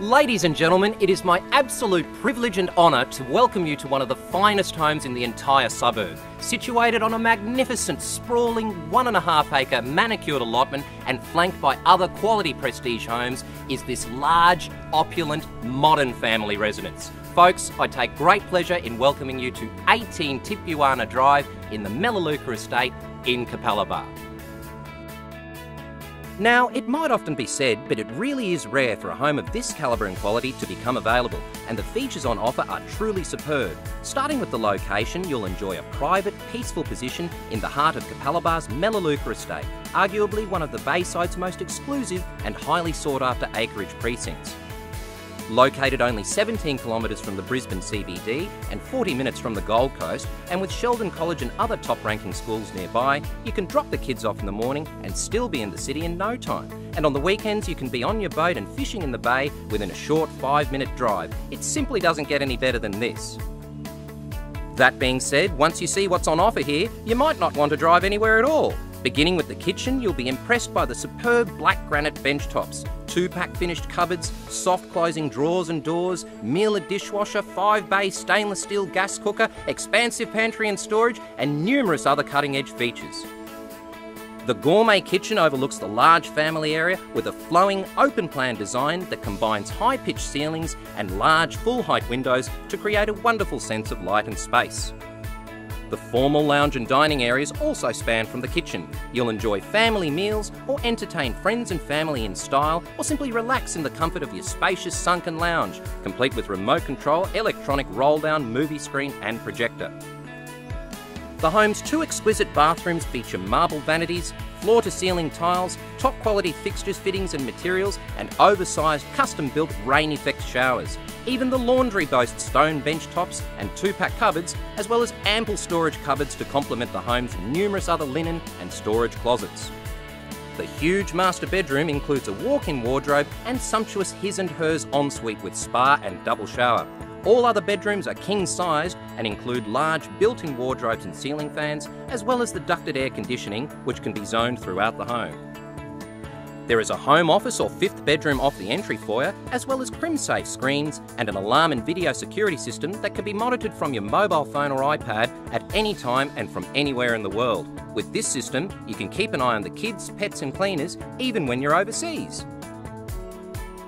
Ladies and gentlemen, it is my absolute privilege and honour to welcome you to one of the finest homes in the entire suburb. Situated on a magnificent, sprawling, one and a half acre manicured allotment and flanked by other quality prestige homes, is this large, opulent, modern family residence. Folks, I take great pleasure in welcoming you to 18 Tipuana Drive in the Melaleuca Estate in Capalaba. Now, it might often be said, but it really is rare for a home of this calibre and quality to become available, and the features on offer are truly superb. Starting with the location, you'll enjoy a private, peaceful position in the heart of Capalaba's Melaleuca estate, arguably one of the Bayside's most exclusive and highly sought after acreage precincts. Located only 17 kilometres from the Brisbane CBD and 40 minutes from the Gold Coast, and with Sheldon College and other top ranking schools nearby, you can drop the kids off in the morning and still be in the city in no time. And on the weekends, you can be on your boat and fishing in the bay within a short five minute drive. It simply doesn't get any better than this. That being said, once you see what's on offer here, you might not want to drive anywhere at all. Beginning with the kitchen, you'll be impressed by the superb black granite bench tops, two-pack finished cupboards, soft closing drawers and doors, Miele dishwasher, five-bay stainless steel gas cooker, expansive pantry and storage, and numerous other cutting-edge features. The gourmet kitchen overlooks the large family area with a flowing open plan design that combines high pitched ceilings and large full height windows to create a wonderful sense of light and space. The formal lounge and dining areas also span from the kitchen. You'll enjoy family meals or entertain friends and family in style or simply relax in the comfort of your spacious sunken lounge, complete with remote control, electronic roll down movie screen and projector. The home's two exquisite bathrooms feature marble vanities, floor to ceiling tiles, top quality fixtures, fittings, and materials, and oversized custom built rain effect showers. Even the laundry boasts stone bench tops and two pack cupboards, as well as ample storage cupboards to complement the home's numerous other linen and storage closets. The huge master bedroom includes a walk in wardrobe and sumptuous his and hers ensuite with spa and double shower. All other bedrooms are king sized and include large built in wardrobes and ceiling fans, as well as the ducted air conditioning, which can be zoned throughout the home. There is a home office or fifth bedroom off the entry foyer, as well as CrimSafe screens and an alarm and video security system that can be monitored from your mobile phone or iPad at any time and from anywhere in the world. With this system, you can keep an eye on the kids, pets, and cleaners even when you're overseas.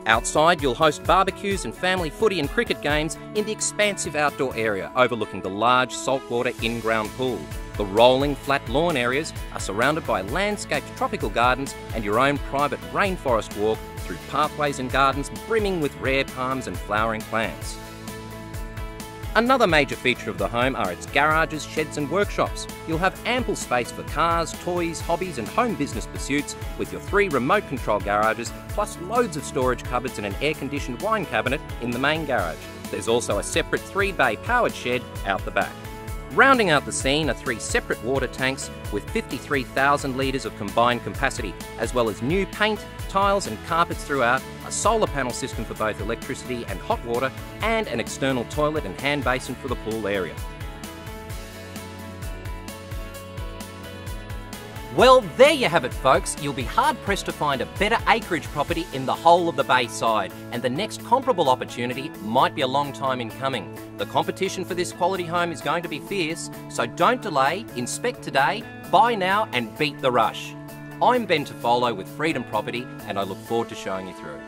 Outside, you'll host barbecues and family footy and cricket games in the expansive outdoor area overlooking the large saltwater in ground pool. The rolling, flat lawn areas are surrounded by landscaped tropical gardens and your own private rainforest walk through pathways and gardens brimming with rare palms and flowering plants. Another major feature of the home are its garages, sheds, and workshops. You'll have ample space for cars, toys, hobbies, and home business pursuits with your three remote control garages, plus loads of storage cupboards and an air conditioned wine cabinet in the main garage. There's also a separate three bay powered shed out the back. Rounding out the scene are three separate water tanks with 53,000 litres of combined capacity, as well as new paint, tiles, and carpets throughout, a solar panel system for both electricity and hot water, and an external toilet and hand basin for the pool area. Well, there you have it, folks. You'll be hard pressed to find a better acreage property in the whole of the Bayside, and the next comparable opportunity might be a long time in coming. The competition for this quality home is going to be fierce, so don't delay, inspect today, buy now, and beat the rush. I'm Ben Tafolo with Freedom Property, and I look forward to showing you through.